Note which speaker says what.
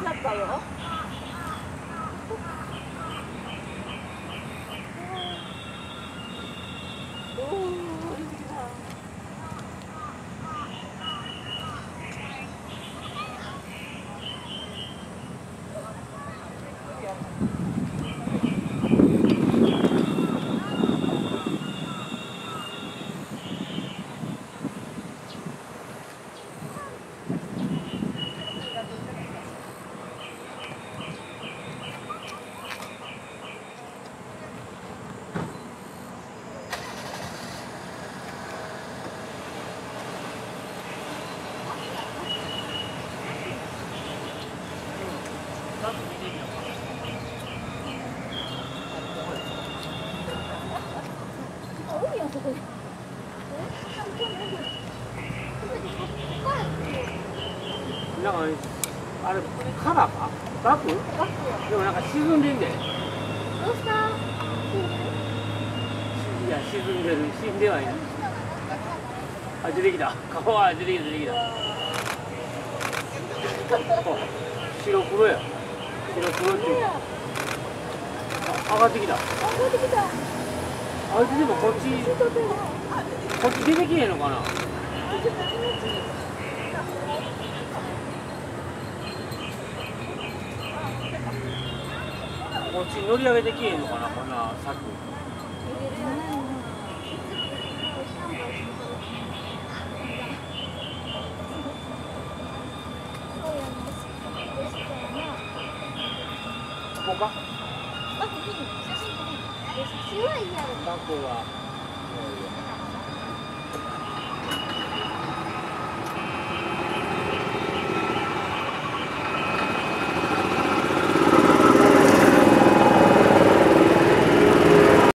Speaker 1: ちゃ
Speaker 2: なんかあれカバかバク？
Speaker 1: バック？
Speaker 2: でもなんか沈んでんで。
Speaker 1: どうした？
Speaker 2: いや沈んでる死んではいない。あ出てきた。顔は出てきた出てきた。白黒や。白黒っていうかあ上がってきた。
Speaker 1: あ、
Speaker 2: いつでもこっち。こっち出てきへんのかな。こっち乗り上げてきへんのかなこんな柵ここか？
Speaker 1: あ、いい。写真撮る。写真はいいやろ。
Speaker 2: 学校は